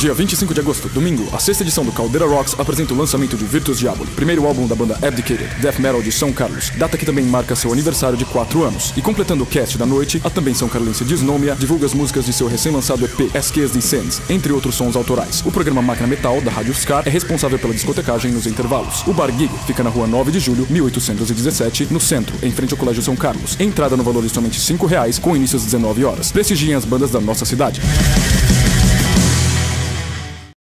Dia 25 de agosto, domingo, a sexta edição do Caldeira Rocks apresenta o lançamento de Virtus Diaboli, primeiro álbum da banda Abdicated, death metal de São Carlos, data que também marca seu aniversário de 4 anos. E completando o cast da noite, a também São Carlense Disnomia divulga as músicas de seu recém-lançado EP, SQs de Sands, entre outros sons autorais. O programa Máquina Metal, da Rádio Scar, é responsável pela discotecagem nos intervalos. O Bar Gig fica na rua 9 de julho, 1817, no centro, em frente ao Colégio São Carlos. Entrada no valor de somente 5 reais, com início às 19 horas. Prestigiem as bandas da nossa cidade.